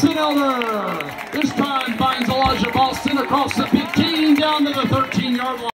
Jackson. This time finds Elijah Boston across the 15 down to the 13 yard line.